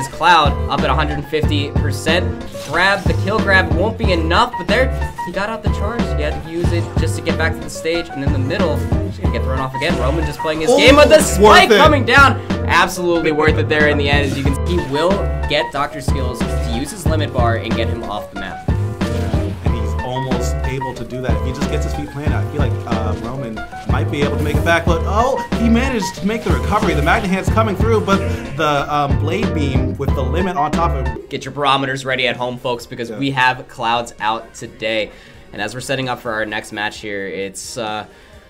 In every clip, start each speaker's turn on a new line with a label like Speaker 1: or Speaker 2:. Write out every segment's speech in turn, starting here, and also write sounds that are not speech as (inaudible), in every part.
Speaker 1: his cloud up at 150%. Grab, the kill grab won't be enough, but there, he got out the charge. He had to use it just to get back to the stage, and in the middle, he's gonna get thrown off again. Roman just playing his
Speaker 2: Oh,
Speaker 1: game, but the
Speaker 2: oh, spike
Speaker 1: coming down, absolutely worth it there in the end. As you can see, he will get Dr. Skills to use his limit bar and get him off the map.
Speaker 2: Do that. If he just gets his feet planted, I feel like uh, Roman might be able to make it back. But oh, he managed to make the recovery. The Magna Hand's coming through, but the um, Blade Beam with the limit on top of it.
Speaker 1: Get your barometers ready at home, folks, because
Speaker 2: Yeah.
Speaker 1: we have clouds out today. And as we're setting up for our next match here, it's uh,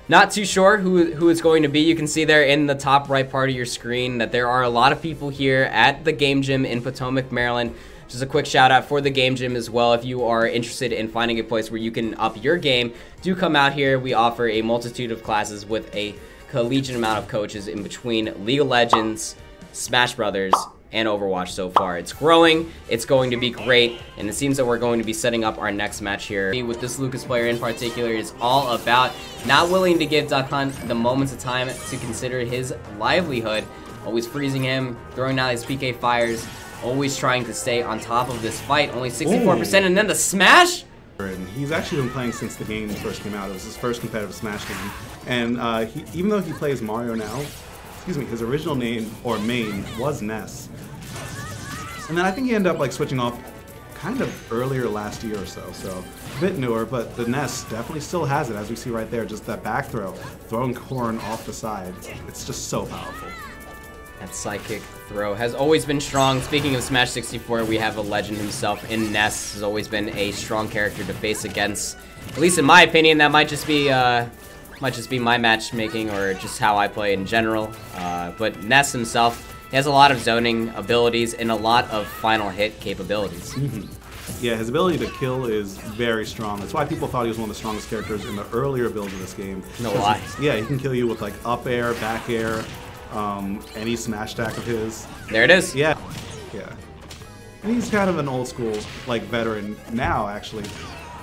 Speaker 1: not too sure who who it's going to be. You can see there in the top right part of your screen that there are a lot of people here at the Game Gym in Potomac, Maryland. Just a quick shout out for the Game Gym as well. If you are interested in finding a place where you can up your game, do come out here. We offer a multitude of classes with a collegiate amount of coaches in between League of Legends, Smash Brothers, and Overwatch so far. It's growing, it's going to be great, and it seems that we're going to be setting up our next match here. With this Lucas player in particular, it's all about not willing to give Duck Hunt the moments of time to consider his livelihood, always freezing him, throwing out his PK fires, always trying to stay on top of this fight. Only 64%, and then the smash?
Speaker 2: He's actually been playing since the game first came out. It was his first competitive Smash game. And uh, he, even though he plays Mario now, excuse me, his original name or main was Ness. And then I think he ended up like switching off kind of earlier last year or so. So a bit newer, but the Ness definitely still has it, as we see right there. Just that back throw, throwing corn off the side. It's just so powerful.
Speaker 1: That psychic throw has always been strong. Speaking of Smash 64, we have a legend himself in Ness. Has always been a strong character to face against. At least in my opinion, that might just be uh, might just be my matchmaking or just how I play in general. Uh, but Ness himself, he has a lot of zoning abilities and a lot of final hit capabilities.
Speaker 2: Yeah, his ability to kill is very strong. That's why people thought he was one of the strongest characters in the earlier builds of this game.
Speaker 1: No lie.
Speaker 2: Yeah, he can kill you with like up air, back air, um, any smash attack of his.
Speaker 1: There it is.
Speaker 2: Yeah, yeah. And he's kind of an old school like veteran now, actually.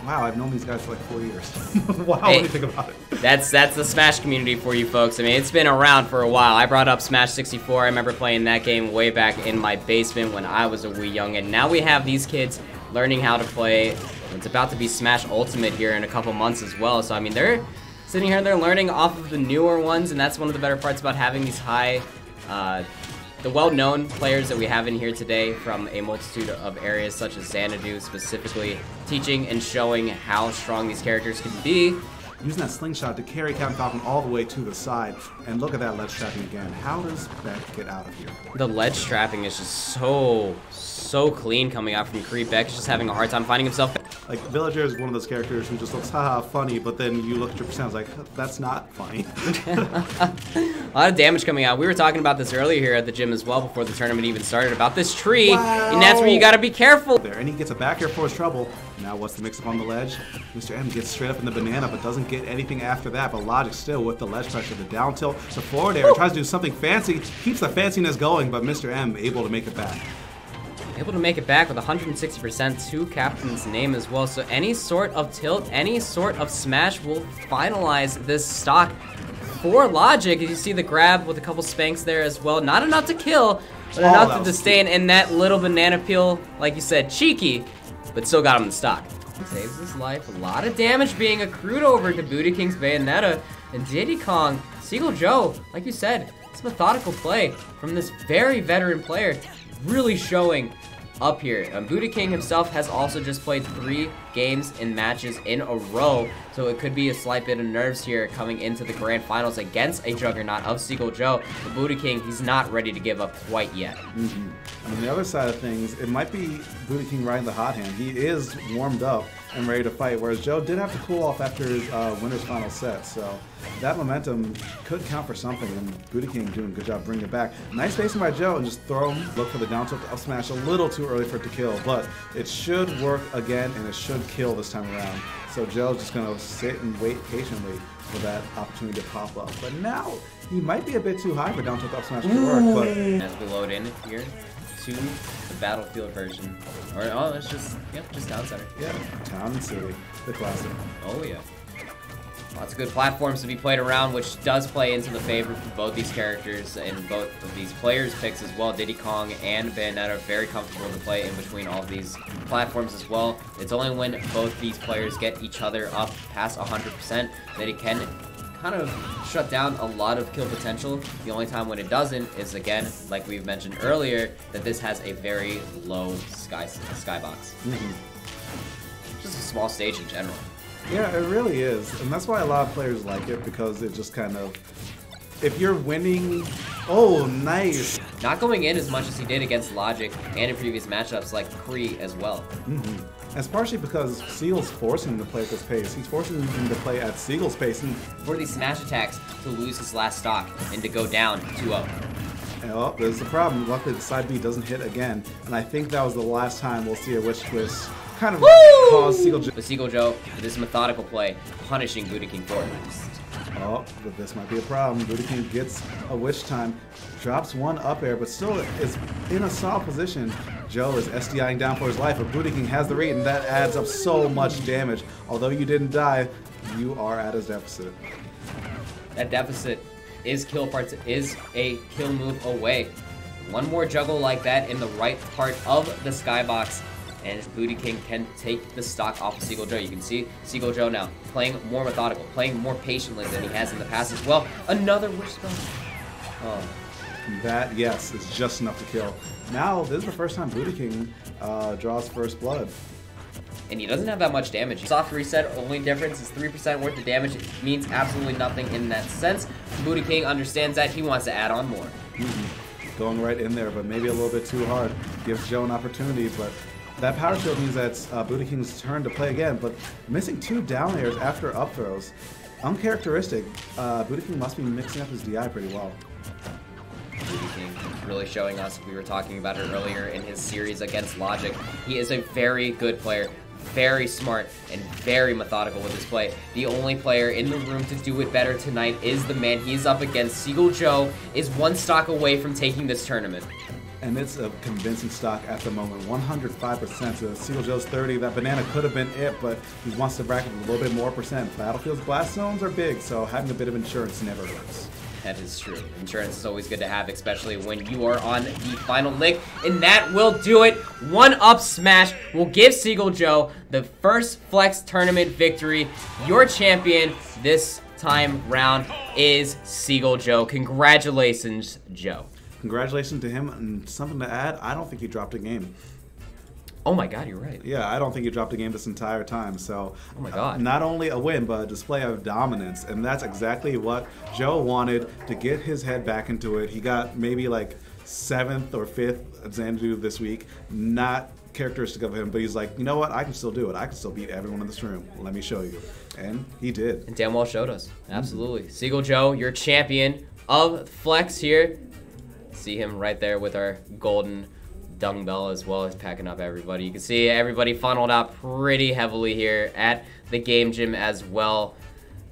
Speaker 2: Wow, I've known these guys for like four years. (laughs) wow,
Speaker 1: Hey.
Speaker 2: when you think about it.
Speaker 1: That's that's the Smash community for you folks. I mean, it's been around for a while. I brought up Smash 64. I remember playing that game way back in my basement when I was a wee young, and now we have these kids learning how to play. It's about to be Smash Ultimate here in a couple months as well. So I mean, they're sitting here and they're learning off of the newer ones, and that's one of the better parts about having these high. Uh, the well-known players that we have in here today from a multitude of areas such as Xanadu specifically teaching and showing how strong these characters can be
Speaker 2: Using that slingshot to carry Captain Falcon all the way to the side. And look at that ledge trapping again. How does Beck get out of here?
Speaker 1: The ledge trapping is just so, so clean coming out from Creep. Beck is just having a hard time finding himself.
Speaker 2: Like Villager is one of those characters who just looks haha funny, but then you look at your percent, like that's not funny. (laughs)
Speaker 1: A lot of damage coming out. We were talking about this earlier here at the gym as well before the tournament even started about this tree. And that's where you gotta be careful.
Speaker 2: there, and he gets a back air for his trouble. Now what's the mix up on the ledge? Mr. M gets straight up in the banana, but doesn't get anything after that. But Logic still with the ledge pressure, the down tilt, the forward air, tries to do something fancy, keeps the fanciness going, but Mr. M able to make it back.
Speaker 1: Able to make it back with 160% to Captain's name as well. So any sort of tilt, any sort of smash will finalize this stock for Logic. You see the grab with a couple spanks there as well. Not enough to kill, but
Speaker 2: Oh,
Speaker 1: enough to
Speaker 2: was
Speaker 1: disdain. And that little banana peel, like you said, cheeky, but still got him in stock. Saves his life. A lot of damage being accrued over to Booty King's Bayonetta. And Diddy Kong, Seagull Joe, like you said, it's methodical play from this very veteran player, really showing up here. Um, Booty King himself has also just played three games in matches in a row, so it could be a slight bit of nerves here coming into the grand finals against a juggernaut of Seagull Joe. But Booty King, he's not ready to give up quite yet.
Speaker 2: On the other side of things, it might be Booty King riding the hot hand. He is warmed up and ready to fight, whereas Joe did have to cool off after his uh, winner's final set. So that momentum could count for something, and Booty King doing a good job bringing it back. Nice spacing by Joe, and just throw him, look for the down tilt up smash a little too early for it to kill, but it should work again, and it should kill this time around. So Joe's just gonna sit and wait patiently for that opportunity to pop up. But now he might be a bit too high for down tilt up smash to work, but
Speaker 1: As we load in here to the Battlefield version. Or, oh, it's just, yep, just outsider.
Speaker 2: yeah, Town and City, the classic.
Speaker 1: Oh, yeah. Lots of good platforms to be played around, which does play into the favor for both these characters and both of these players' picks as well. Diddy Kong and Bayonetta are very comfortable to play in between all of these platforms as well. It's only when both these players get each other up past 100% that it can kind of shut down a lot of kill potential. The only time when it doesn't is, again, like we've mentioned earlier, that this has a very low sky skybox. Mm -hmm. Just a small stage in general.
Speaker 2: Yeah, it really is. And that's why a lot of players like it because it just kind of if you're winning oh nice
Speaker 1: not going in as much as he did against logic and in previous matchups like Kree as well
Speaker 2: mm -hmm. It's partially because Seagull's forcing him to play at this pace. He's forcing him to play at Seagull's pace. And
Speaker 1: for these smash attacks to lose his last stock and to go down 2-0.
Speaker 2: Oh, there's the problem. Luckily, the side B doesn't hit again. And I think that was the last time we'll see a Witch Twist kind of Woo! cause Seagull Joe.
Speaker 1: But Seagull Joe, this methodical play, punishing Buddha King for it.
Speaker 2: Oh, but this might be a problem. Buddha King gets a Witch Time, drops one up air, but still is in a solid position. Joe is SDIing down for his life, but Buddha King has the read, and that adds up so much damage. Although you didn't die, you are at a deficit.
Speaker 1: That deficit is kill parts is a kill move away. One more juggle like that in the right part of the skybox, and Booty King can take the stock off of Seagull Joe. You can see Seagull Joe now playing more methodical, playing more patiently than he has in the past as well. Another wish spell.
Speaker 2: Oh. That, yes, is just enough to kill. Now, this is the first time Booty King uh, draws first blood.
Speaker 1: And he doesn't have that much damage. Soft reset, only difference is 3% worth of damage. It means absolutely nothing in that sense. Booty King understands that. He wants to add on more.
Speaker 2: Mm -hmm. Going right in there, but maybe a little bit too hard. Gives Joe an opportunity, but that power shield means that it's uh, Buddha King's turn to play again, but missing two down airs after up throws. Uncharacteristic. Uh, Buddha King must be mixing up his DI pretty well.
Speaker 1: Buddha King really showing us, we were talking about it earlier in his series against Logic. He is a very good player, very smart, and very methodical with his play. The only player in the room to do it better tonight is the man he's up against. Seagull Joe is one stock away from taking this tournament
Speaker 2: and it's a convincing stock at the moment. 105%. So Seagull Joe's 30. That banana could have been it, but he wants to bracket a little bit more percent. Battlefield's blast zones are big, so having a bit of insurance never hurts.
Speaker 1: That is true. Insurance is always good to have, especially when you are on the final lick. And that will do it. One up smash will give Seagull Joe the first Flex tournament victory. Your champion this time round is Seagull Joe. Congratulations, Joe
Speaker 2: congratulations to him. And something to add, I don't think he dropped a game.
Speaker 1: Oh my god, you're right.
Speaker 2: Yeah, I don't think he dropped a game this entire time. So,
Speaker 1: oh my god.
Speaker 2: Uh, not only a win, but a display of dominance. And that's exactly what Joe wanted to get his head back into it. He got maybe like seventh or fifth at Xanadu this week. Not characteristic of him, but he's like, you know what? I can still do it. I can still beat everyone in this room. Let me show you. And he did.
Speaker 1: And damn well showed us. Absolutely. Mm-hmm. Seagull Joe, your champion of Flex here see him right there with our golden dumbbell as well as packing up everybody. You can see everybody funneled out pretty heavily here at the game gym as well.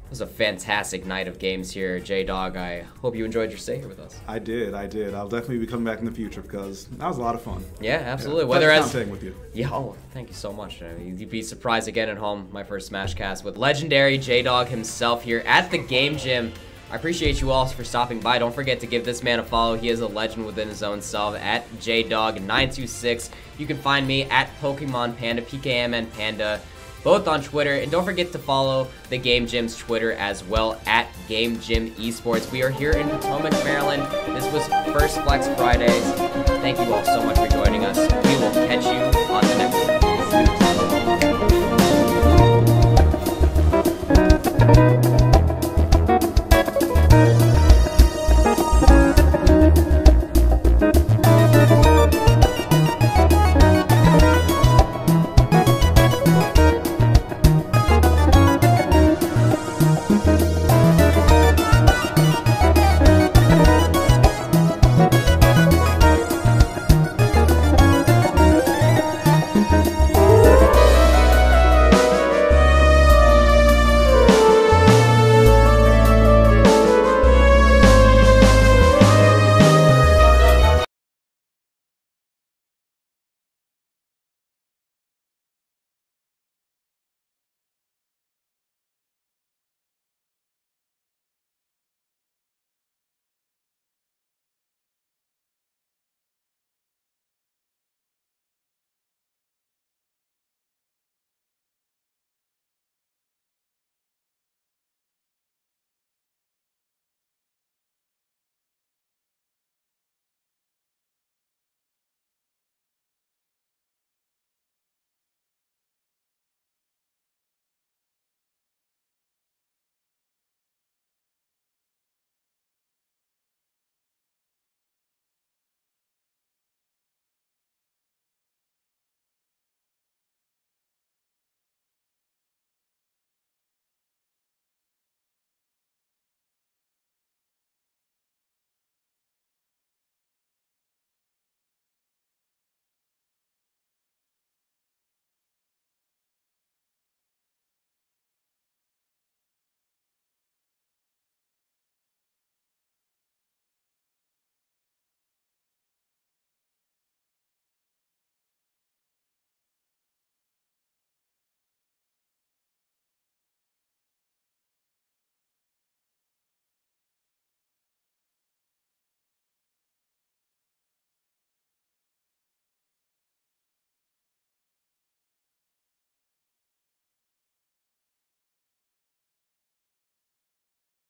Speaker 1: It was a fantastic night of games here, J Dog. I hope you enjoyed your stay here with us.
Speaker 2: I did, I did. I'll definitely be coming back in the future because that was a lot of fun.
Speaker 1: Yeah, absolutely.
Speaker 2: Yeah,
Speaker 1: Whether as
Speaker 2: with you.
Speaker 1: Yeah, oh, thank you so much. You'd be surprised again at home. My first Smash Cast with legendary J Dog himself here at the game gym. I appreciate you all for stopping by. Don't forget to give this man a follow. He is a legend within his own self at JDog926. You can find me at Pokemon Panda, PKMN Panda, both on Twitter. And don't forget to follow the Game Gym's Twitter as well at Game Gym Esports. We are here in Potomac, Maryland. This was First Flex Fridays. Thank you all so much for joining us. We will catch you on the next one.